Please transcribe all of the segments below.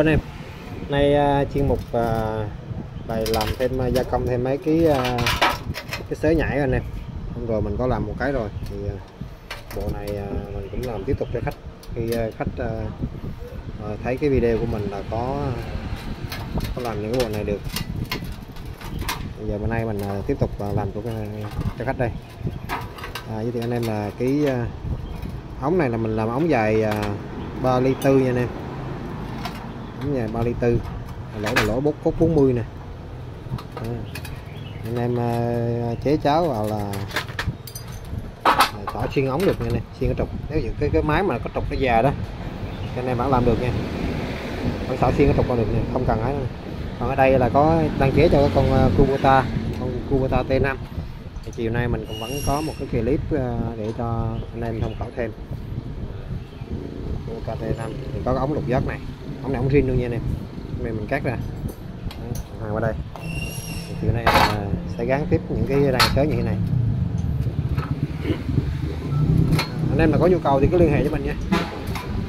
anh em nay uh, chuyên mục uh, bài làm thêm uh, gia công thêm mấy cái uh, cái xới nhảy anh em. Hôm rồi mình có làm một cái rồi thì uh, bộ này uh, mình cũng làm tiếp tục cho khách. Khi uh, khách uh, uh, thấy cái video của mình là có có làm những cái bộ này được. Bây giờ bữa nay mình uh, tiếp tục uh, làm của cho khách đây. À, giới thiệu anh em là cái uh, ống này là mình làm ống dài uh, 3 ly tư nha anh em ống nhà 3 ly 4 lỗ là lỗ bốt cốt 40 nè. À. anh em uh, chế cháo vào là xỏ xuyên ống được nha nè xuyên cái trục. Nếu như cái cái máy mà có trục nó già đó anh em vẫn làm được nha. Vẫn xỏ xuyên cái trục vào được nè không cần ấy nữa. còn ở đây là có đăng chế cho cái con à, Kubota con Kubota T5 thì chiều nay mình cũng vẫn có một cái clip à, để cho anh em tham khảo thêm. Kubota T5 thì có cái ống lục giác này ống này ống riêng luôn nha anh em. Này mình cắt ra. Hàng qua đây. Chiều nay là sẽ gắn tiếp những cái đàn sớ như thế này. Anh em mà có nhu cầu thì cứ liên hệ với mình nha.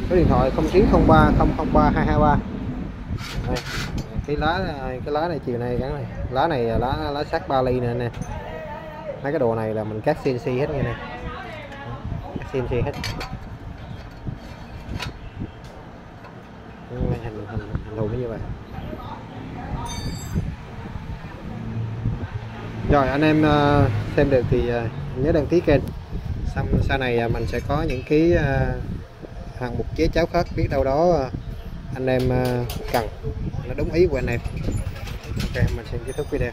Số điện thoại 0903 003 223 đây, cái lá cái lá này chiều nay gắn này. Lá này là lá lá sắt ba ly nè nè mấy cái đồ này là mình cắt CNC hết nha nè CNC hết. Hình hình hình thù như vậy rồi, anh em ờ, xem được thì ờ, nhớ đăng ký kênh. Xong sau này ờ, mình sẽ có những cái hàng mục chế cháo khác biết đâu đó anh em cần. Nó đúng ý của anh em. Ok, mình xin kết thúc video.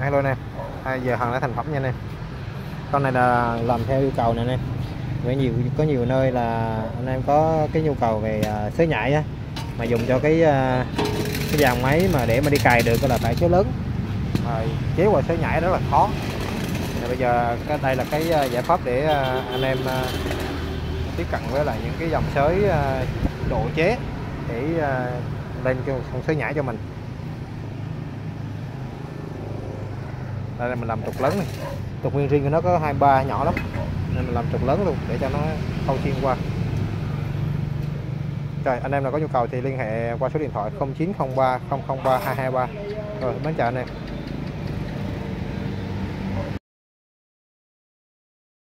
Hello anh em. Bây giờ hàng đã thành phẩm nha anh em. Con này là làm theo yêu cầu này anh em với nhiều có nhiều nơi là anh em có cái nhu cầu về uh, xới nhảy á mà dùng cho cái uh, cái dàn máy mà để mà đi cài được là phải chế lớn. Rồi chế qua xới nhảy rất là khó. Thì bây giờ cái đây là cái à, giải pháp để uh, anh em uh, tiếp cận với lại những cái dòng sới uh, độ chế để uh, lên cho con sới nhảy cho mình. Đây là mình làm trục lớn này. Trục nguyên riêng của nó có hai ba nhỏ lắm nên mình làm trục lớn luôn để cho nó không xuyên qua. Rồi anh em nào có nhu cầu thì liên hệ qua số điện thoại 0903 003 223 rồi mến chào anh em